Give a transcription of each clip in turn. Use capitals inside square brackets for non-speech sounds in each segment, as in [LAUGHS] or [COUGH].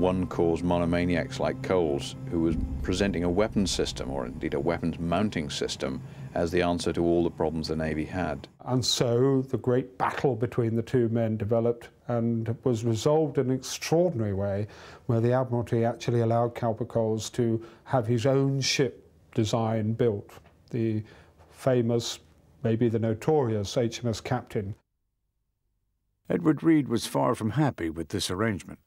one-cause monomaniacs like Coles, who was presenting a weapons system, or indeed a weapons mounting system, as the answer to all the problems the Navy had. And so the great battle between the two men developed and was resolved in an extraordinary way, where the Admiralty actually allowed Cowper Coles to have his own ship design built, the famous, maybe the notorious HMS Captain. Edward Reed was far from happy with this arrangement.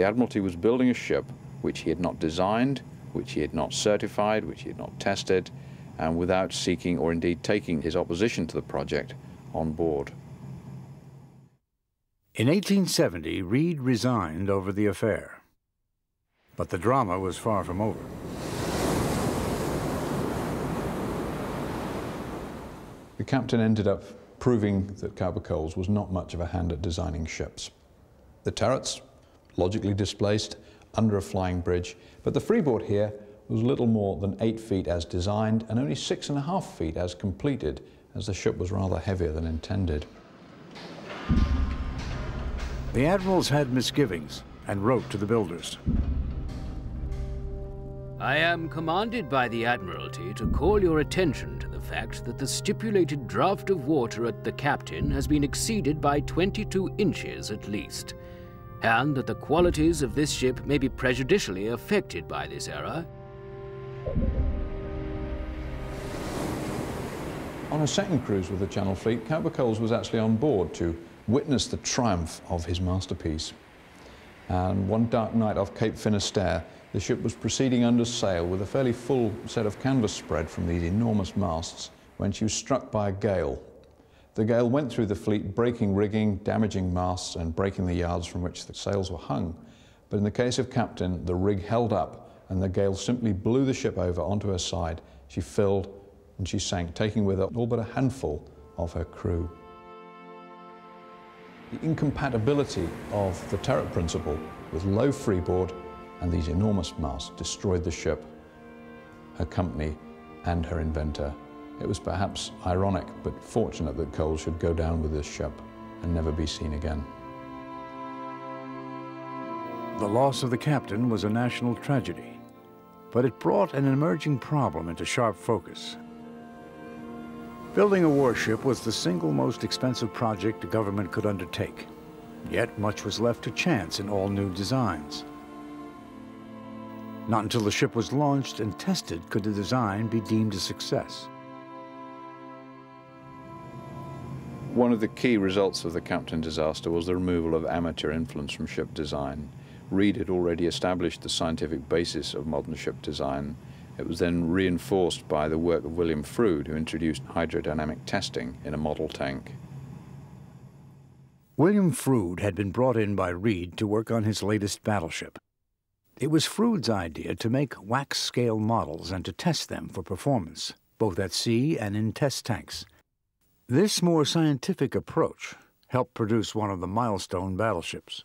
The Admiralty was building a ship which he had not designed, which he had not certified, which he had not tested, and without seeking or indeed taking his opposition to the project on board. In 1870, Reed resigned over the affair. But the drama was far from over. The captain ended up proving that Cowper Coles was not much of a hand at designing ships. The turrets, logically displaced, under a flying bridge, but the freeboard here was little more than eight feet as designed and only six and a half feet as completed, as the ship was rather heavier than intended. The admirals had misgivings and wrote to the builders. I am commanded by the Admiralty to call your attention to the fact that the stipulated draught of water at the captain has been exceeded by 22 inches at least and that the qualities of this ship may be prejudicially affected by this error. On a second cruise with the Channel Fleet, Cowper Coles was actually on board to witness the triumph of his masterpiece. And one dark night off Cape Finisterre, the ship was proceeding under sail with a fairly full set of canvas spread from these enormous masts when she was struck by a gale the gale went through the fleet, breaking rigging, damaging masts, and breaking the yards from which the sails were hung. But in the case of Captain, the rig held up, and the gale simply blew the ship over onto her side. She filled and she sank, taking with her all but a handful of her crew. The incompatibility of the turret principle with low freeboard and these enormous masts destroyed the ship, her company, and her inventor. It was perhaps ironic but fortunate that Coles should go down with this ship and never be seen again. The loss of the captain was a national tragedy, but it brought an emerging problem into sharp focus. Building a warship was the single most expensive project a government could undertake, yet much was left to chance in all new designs. Not until the ship was launched and tested could the design be deemed a success. One of the key results of the Captain disaster was the removal of amateur influence from ship design. Reed had already established the scientific basis of modern ship design. It was then reinforced by the work of William Froude, who introduced hydrodynamic testing in a model tank. William Froude had been brought in by Reed to work on his latest battleship. It was Froude's idea to make wax-scale models and to test them for performance, both at sea and in test tanks. This more scientific approach helped produce one of the milestone battleships.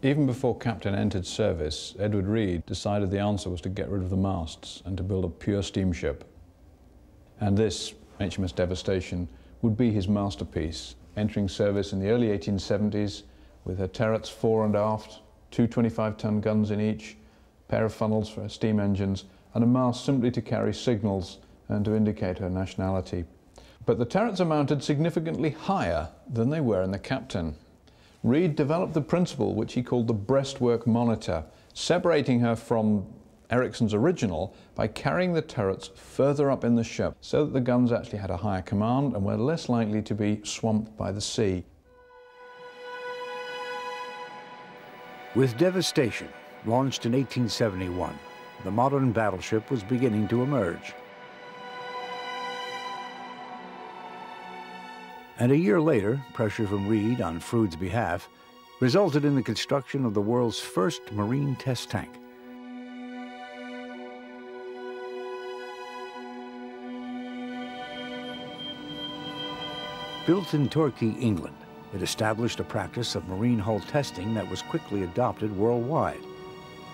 Even before Captain entered service, Edward Reed decided the answer was to get rid of the masts and to build a pure steamship. And this, HMS Devastation, would be his masterpiece, entering service in the early 1870s with her turrets fore and aft, two 25-ton guns in each, pair of funnels for her steam engines, and a mast simply to carry signals and to indicate her nationality. But the turrets are mounted significantly higher than they were in the Captain. Reed developed the principle which he called the breastwork monitor, separating her from Ericsson's original by carrying the turrets further up in the ship so that the guns actually had a higher command and were less likely to be swamped by the sea. With devastation, launched in 1871, the modern battleship was beginning to emerge. And a year later, pressure from Reed on Froude's behalf resulted in the construction of the world's first marine test tank. Built in Torquay, England, it established a practice of marine hull testing that was quickly adopted worldwide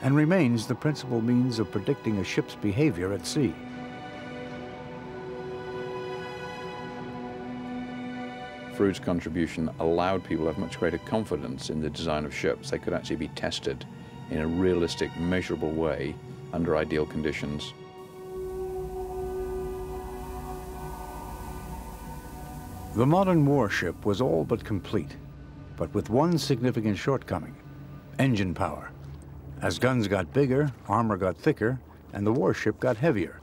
and remains the principal means of predicting a ship's behavior at sea. Froude's contribution allowed people to have much greater confidence in the design of ships. They could actually be tested in a realistic, measurable way under ideal conditions. The modern warship was all but complete, but with one significant shortcoming, engine power. As guns got bigger, armor got thicker, and the warship got heavier.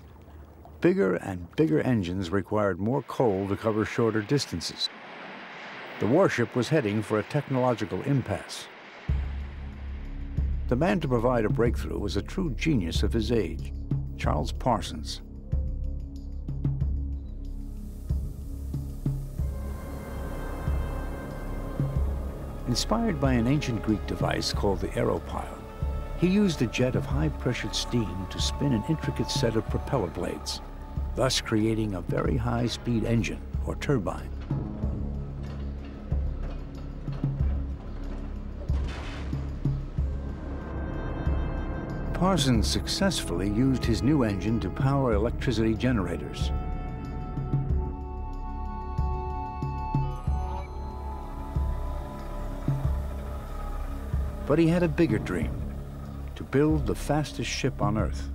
Bigger and bigger engines required more coal to cover shorter distances. The warship was heading for a technological impasse. The man to provide a breakthrough was a true genius of his age, Charles Parsons. Inspired by an ancient Greek device called the aeolipile, he used a jet of high-pressured steam to spin an intricate set of propeller blades, thus creating a very high-speed engine, or turbine. Parsons successfully used his new engine to power electricity generators. But he had a bigger dream, to build the fastest ship on Earth.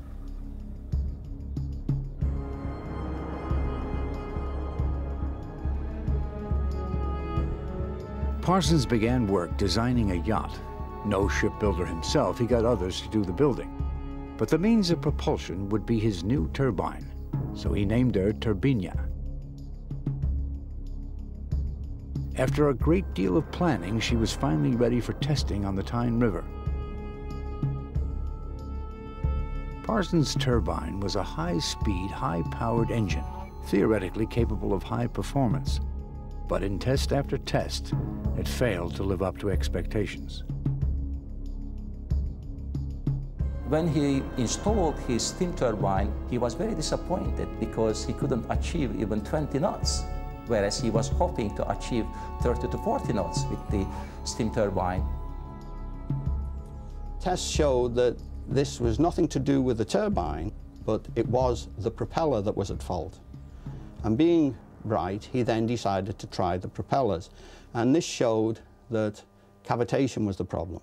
Parsons began work designing a yacht. No shipbuilder himself, he got others to do the building. But the means of propulsion would be his new turbine, so he named her Turbinia. After a great deal of planning, she was finally ready for testing on the Tyne River. Parsons' turbine was a high-speed, high-powered engine, theoretically capable of high performance. But in test after test, it failed to live up to expectations. When he installed his steam turbine, he was very disappointed because he couldn't achieve even 20 knots whereas he was hoping to achieve 30 to 40 knots with the steam turbine. Tests showed that this was nothing to do with the turbine, but it was the propeller that was at fault. And being bright, he then decided to try the propellers. And this showed that cavitation was the problem.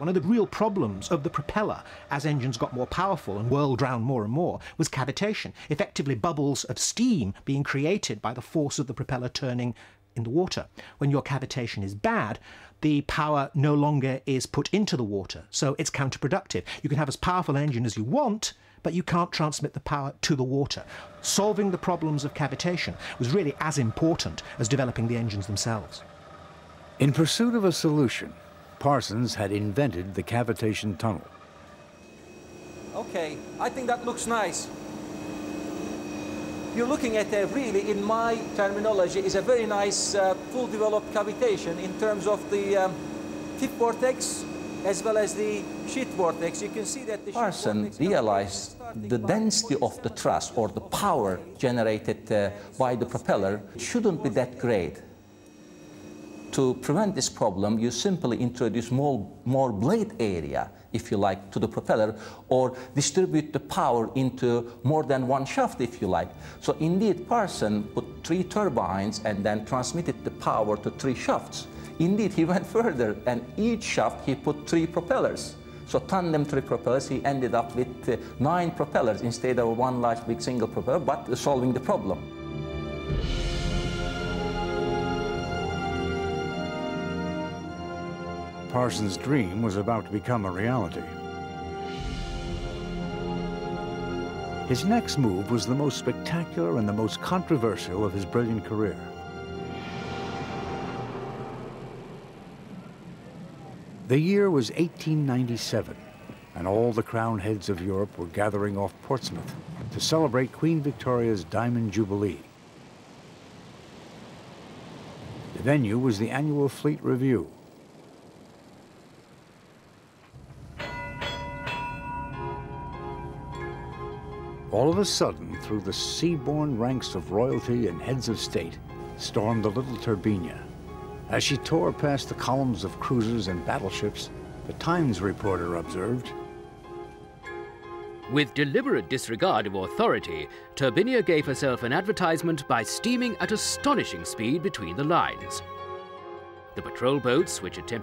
One of the real problems of the propeller as engines got more powerful and whirled round more and more was cavitation, effectively bubbles of steam being created by the force of the propeller turning in the water. When your cavitation is bad, the power no longer is put into the water, so it's counterproductive. You can have as powerful an engine as you want, but you can't transmit the power to the water. Solving the problems of cavitation was really as important as developing the engines themselves. In pursuit of a solution, Parsons had invented the cavitation tunnel. Okay, I think that looks nice. You're looking at a really, in my terminology, is a very nice uh, full developed cavitation in terms of the um, tip vortex as well as the sheet vortex. You can see that the Parson realized the density of the thrust or the power generated uh, by the propeller shouldn't be that great. To prevent this problem, you simply introduce more, more blade area, if you like, to the propeller, or distribute the power into more than one shaft, if you like. So indeed, Parson put three turbines and then transmitted the power to three shafts. Indeed, he [LAUGHS] went further, and each shaft he put three propellers. So tandem three propellers, he ended up with uh, nine propellers instead of one large big single propeller, but solving the problem. Parsons' dream was about to become a reality. His next move was the most spectacular and the most controversial of his brilliant career. The year was 1897, and all the crown heads of Europe were gathering off Portsmouth to celebrate Queen Victoria's Diamond Jubilee. The venue was the annual Fleet Review, All of a sudden, through the sea-born ranks of royalty and heads of state, stormed the little Turbinia. As she tore past the columns of cruisers and battleships, the Times reporter observed, With deliberate disregard of authority, Turbinia gave herself an advertisement by steaming at astonishing speed between the lines. The patrol boats, which attempted